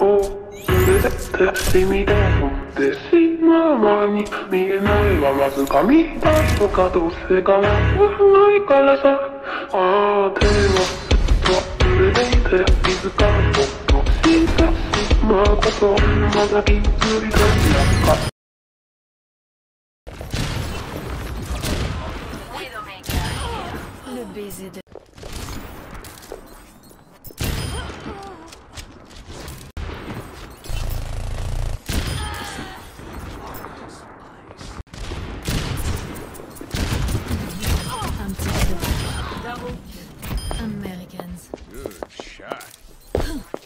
を連れて君でもでしままに見えないはわずか見たとかどうせかなないからさ。ああ手をと連れていて気づかんととしたしまったとまだ気づいてなかった。Le baiser de... shot.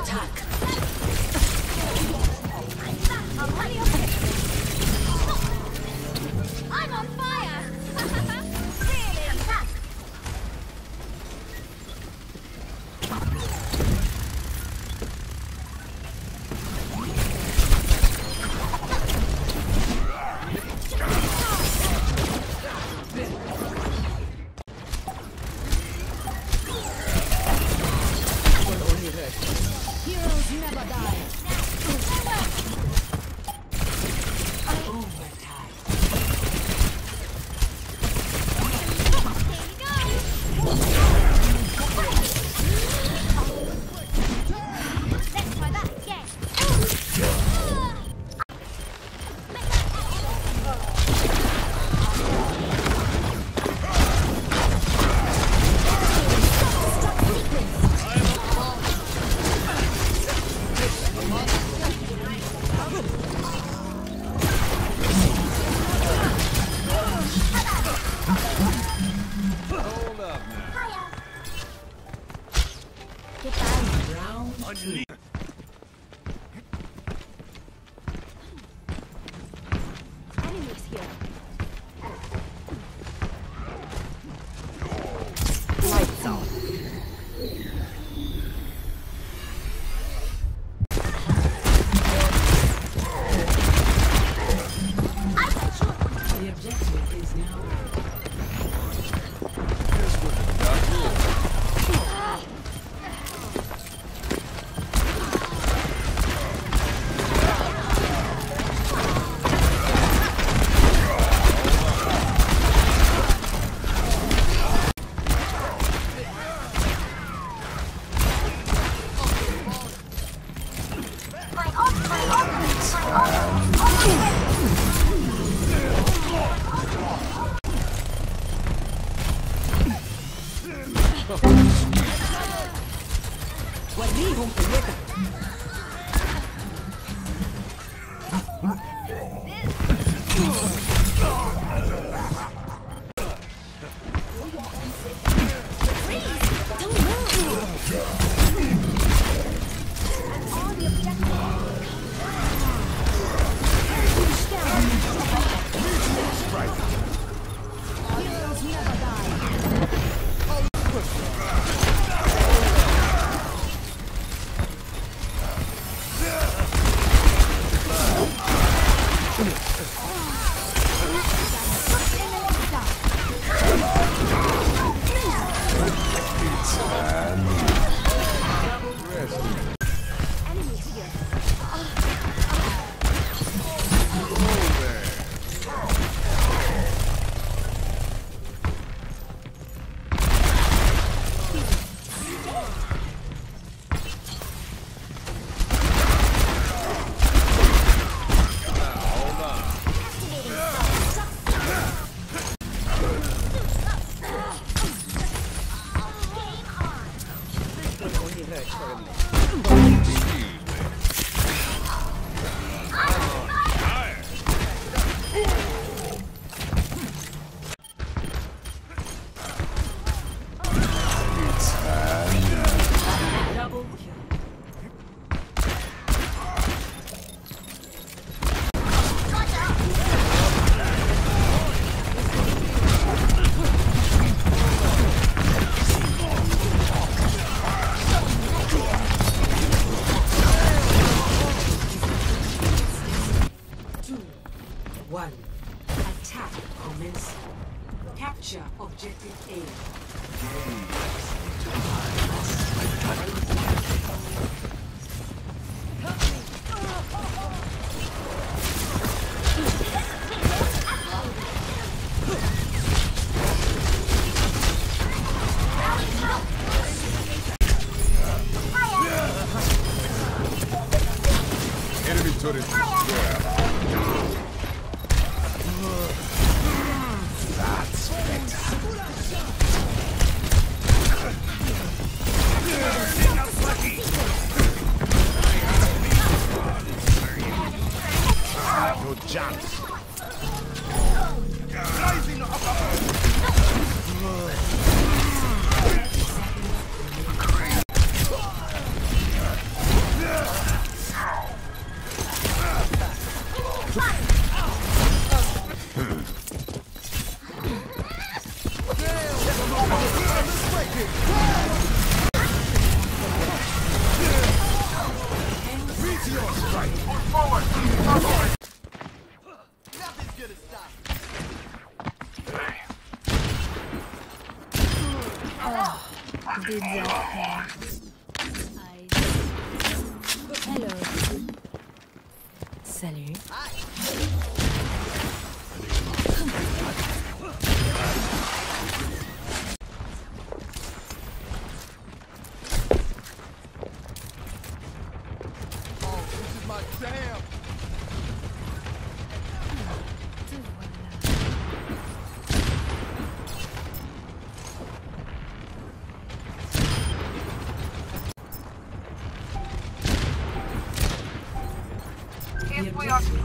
Attack.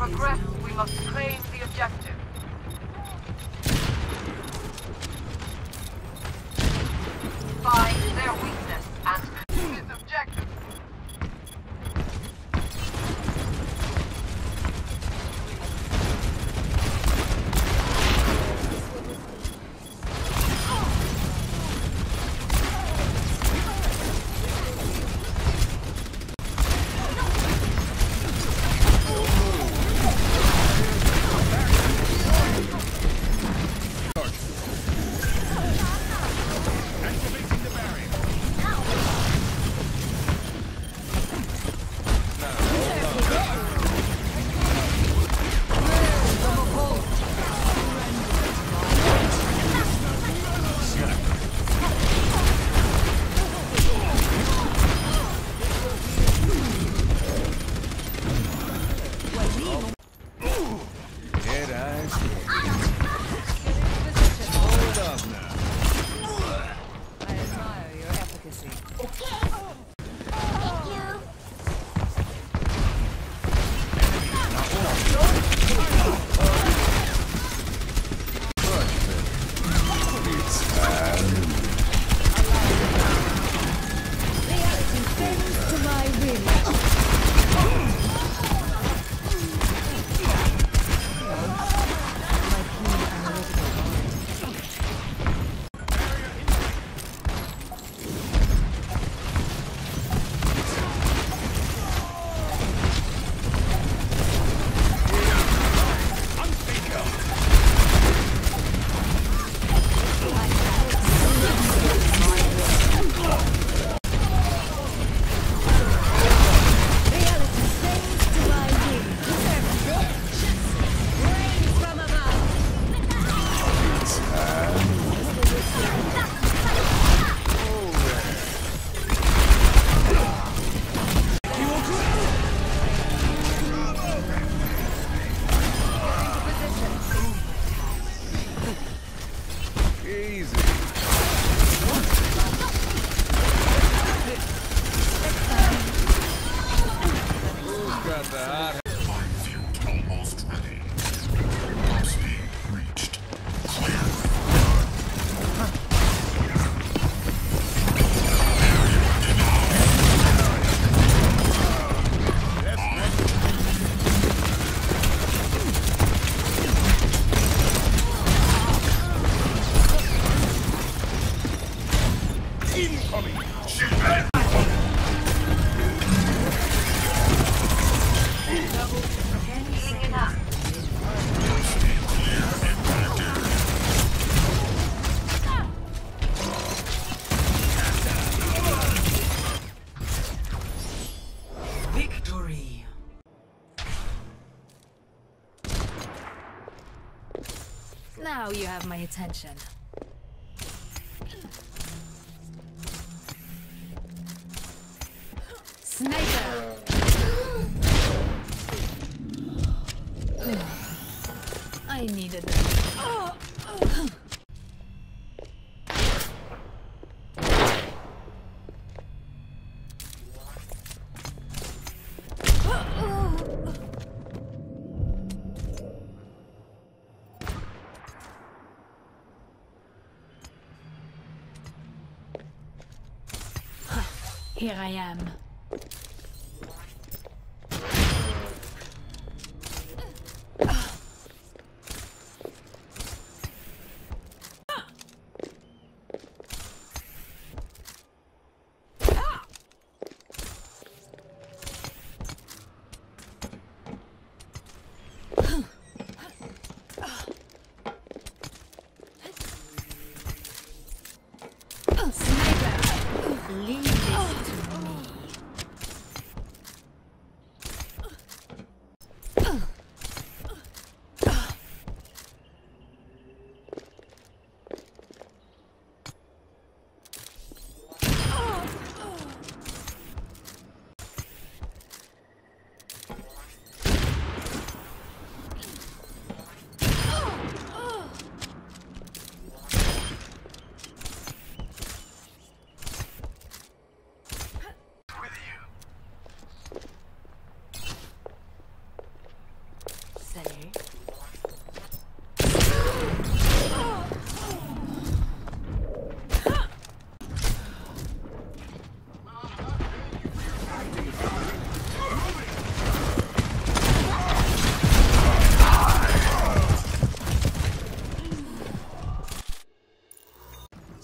We agradável. attention. Sniper! I needed this. Here I am.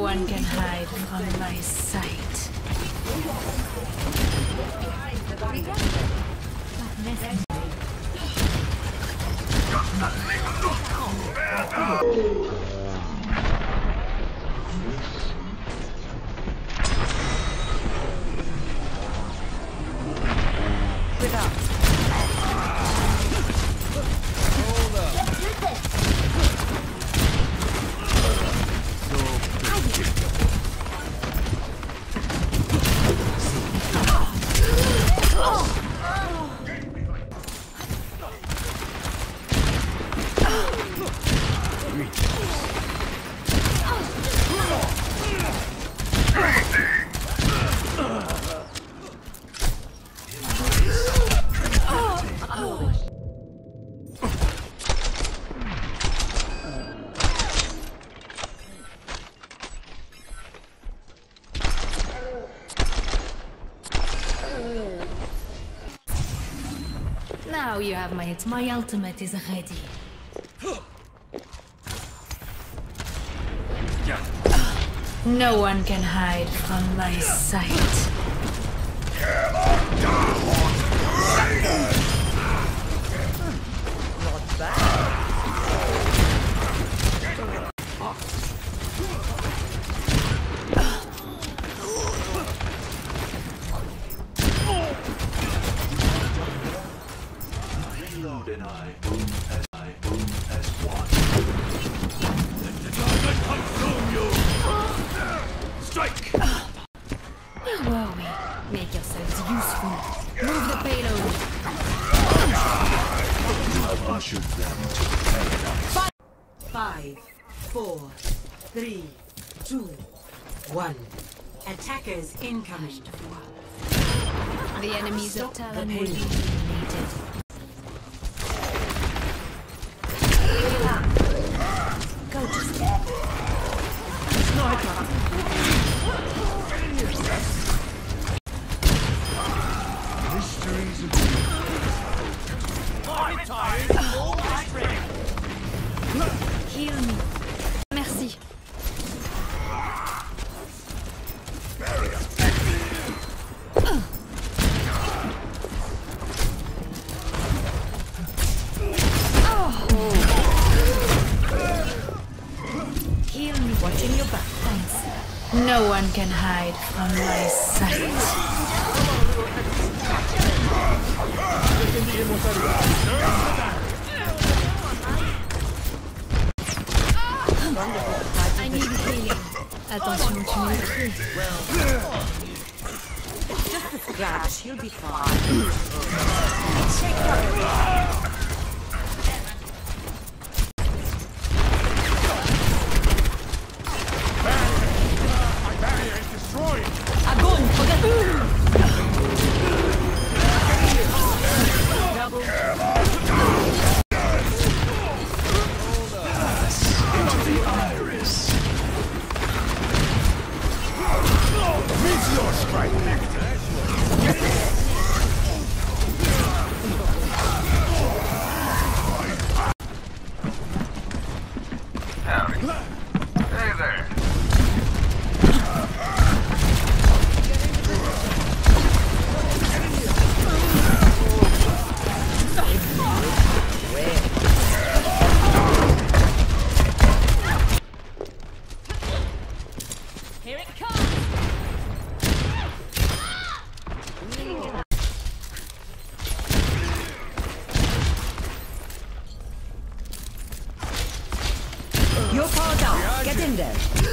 one can Now you have my hit. my ultimate is ready. No one can hide from my sight. Where were we? Make yourselves useful. Move the payload. Five, four, three, two, one. Attackers incoming. The enemies of Stop Talon the will be payload. eliminated. Can hide from my sight. I need healing. Attention, tu m'écris. Scratch, you'll be fine. Hey out.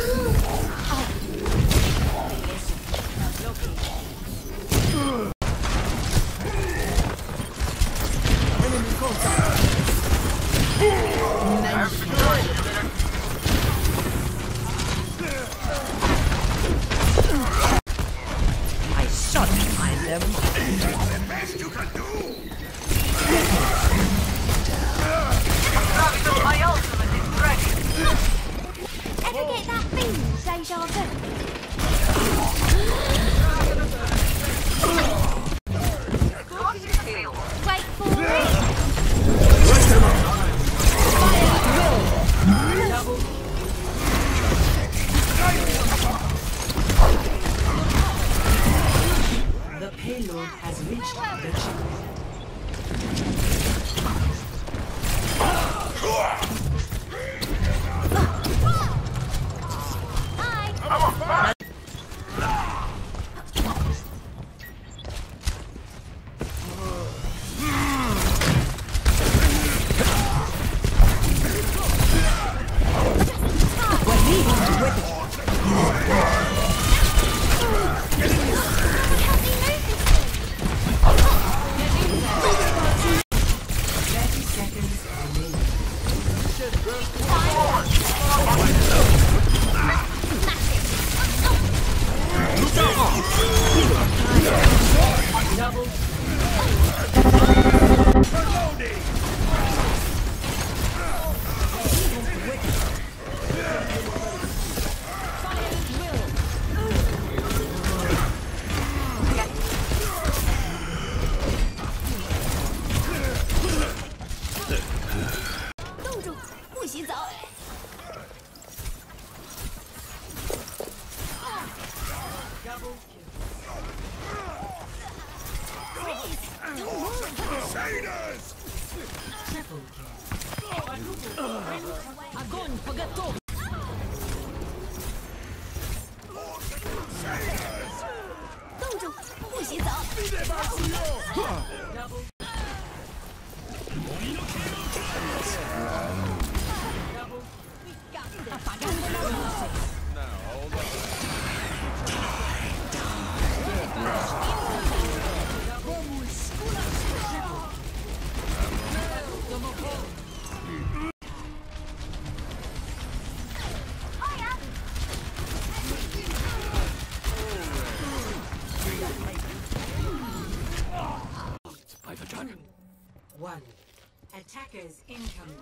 Attackers incoming.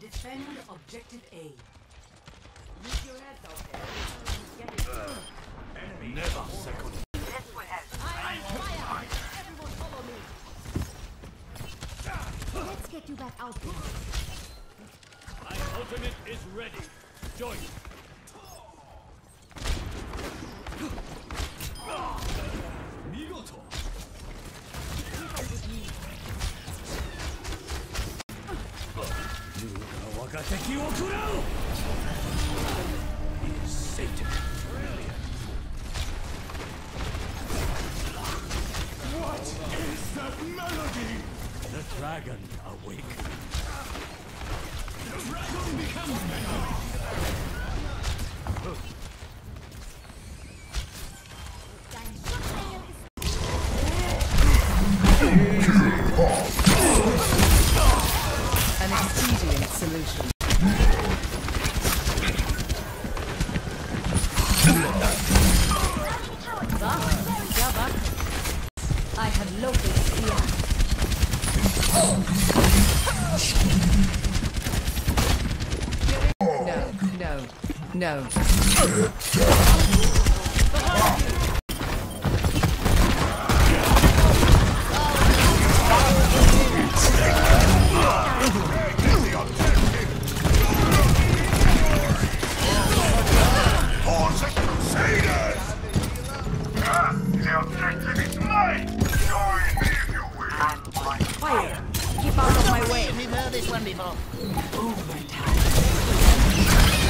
Defend objective A. Use your heads out there. Get it. This will help. Let's get you back out there. My ultimate is ready. Join. Migoto. What is that melody? The dragon awake. Will! Fire! Keep out of my way! We've heard this one before. Everyone,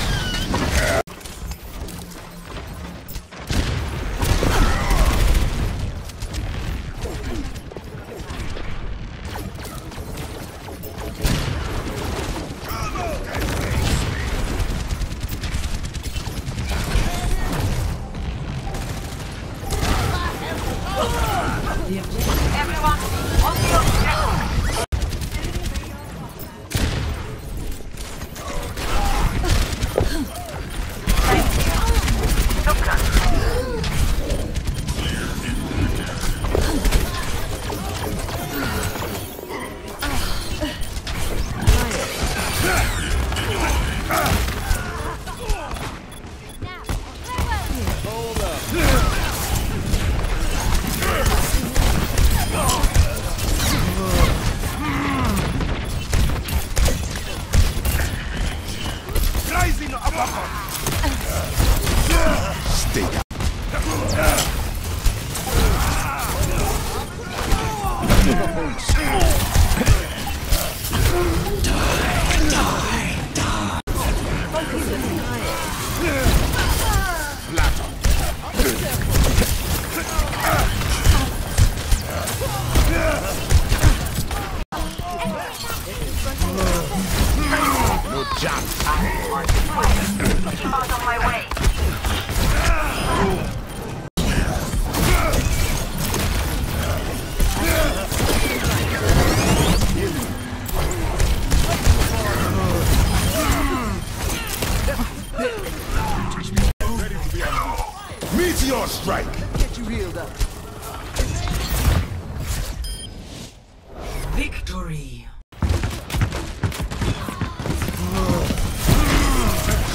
Victory!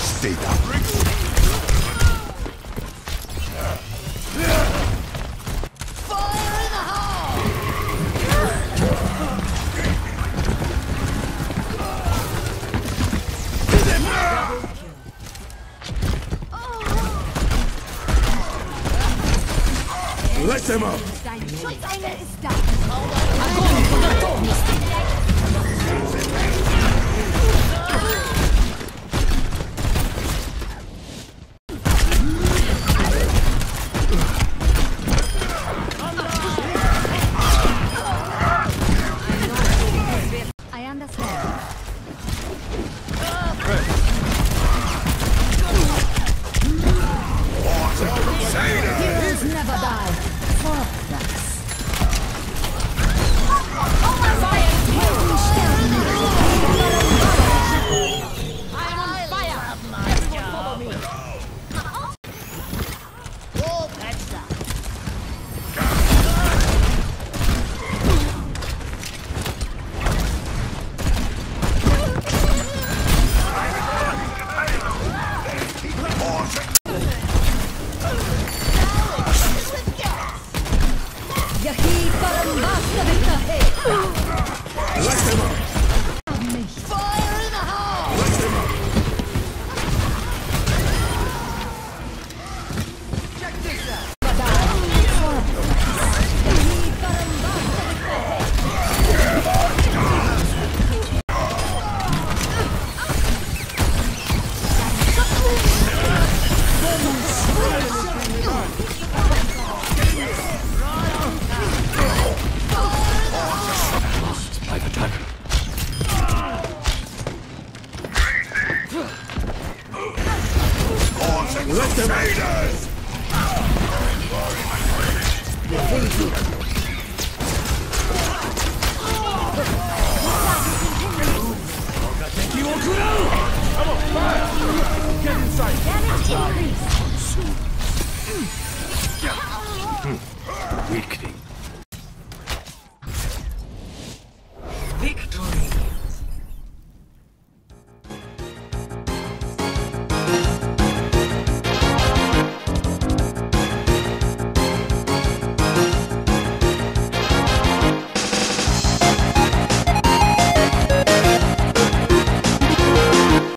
Stay down. Let them up!